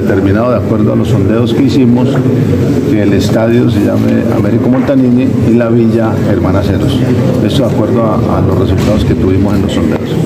determinado, de acuerdo a los sondeos que hicimos, que el estadio se llame Américo Montanini y la villa Hermana Ceros. Esto de acuerdo a, a los resultados que tuvimos en los sondeos.